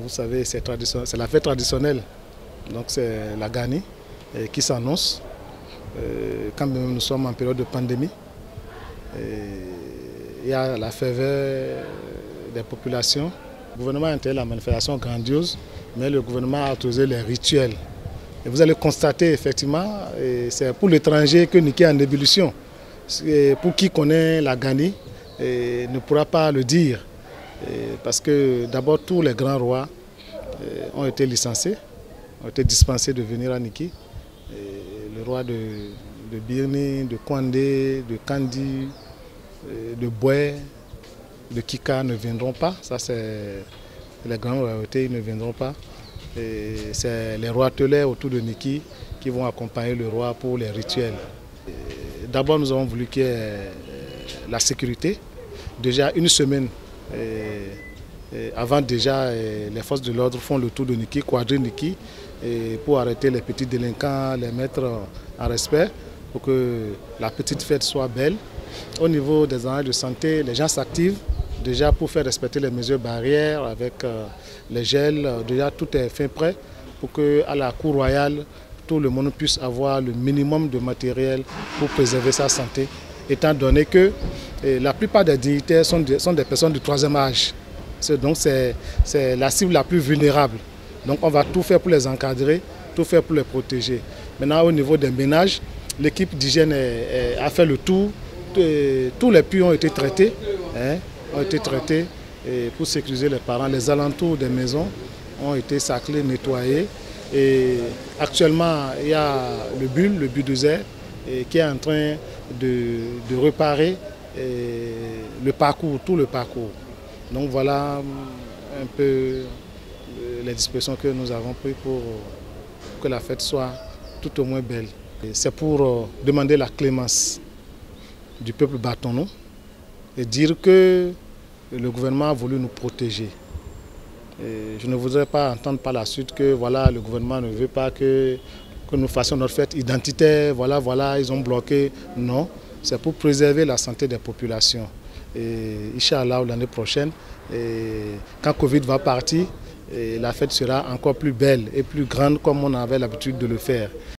Vous savez, c'est la fête traditionnelle, donc c'est la Gani qui s'annonce. Quand même nous sommes en période de pandémie, il y a la faveur des populations. Le gouvernement a intérêt la manifestation grandiose, mais le gouvernement a autorisé les rituels. Et vous allez constater effectivement, c'est pour l'étranger que Niki est en ébullition. Pour qui connaît la Gani, ne pourra pas le dire. Parce que d'abord tous les grands rois ont été licenciés, ont été dispensés de venir à Niki. Le roi de, Birni, de Kwandé, de Kandi, de Boué, de Kika ne viendront pas. Ça, c'est les grands royautés, ils ne viendront pas. C'est les rois telaires autour de Niki qui vont accompagner le roi pour les rituels. D'abord, nous avons voulu qu'il y ait la sécurité. Déjà une semaine avant, déjà, les forces de l'ordre font le tour de Niki, quadrillent Niki, pour arrêter les petits délinquants, les mettre en respect, pour que la petite fête soit belle. Au niveau des enjeux de santé, les gens s'activent déjà pour faire respecter les mesures barrières avec les gels. Déjà, tout est fait prêt pour qu'à la cour royale, tout le monde puisse avoir le minimum de matériel pour préserver sa santé, étant donné que la plupart des dignitaires sont des, personnes du troisième âge. Donc c'est la cible la plus vulnérable. Donc on va tout faire pour les encadrer, tout faire pour les protéger. Maintenant au niveau des ménages, l'équipe d'hygiène a fait le tour. Tous les puits ont été traités, hein, ont été traités pour sécuriser les parents. Les alentours des maisons ont été saclés, nettoyés. Et actuellement, il y a le bulle, le bulldozer, qui est en train de, de réparer le parcours, tout le parcours. Donc voilà un peu les dispositions que nous avons prises pour que la fête soit tout au moins belle. C'est pour demander la clémence du peuple bâtonneau et dire que le gouvernement a voulu nous protéger. Et je ne voudrais pas entendre par la suite que voilà, le gouvernement ne veut pas que, que nous fassions notre fête identitaire, voilà, voilà, ils ont bloqué. Non, c'est pour préserver la santé des populations. Et Inch'Allah, l'année prochaine, quand Covid va partir, la fête sera encore plus belle et plus grande comme on avait l'habitude de le faire.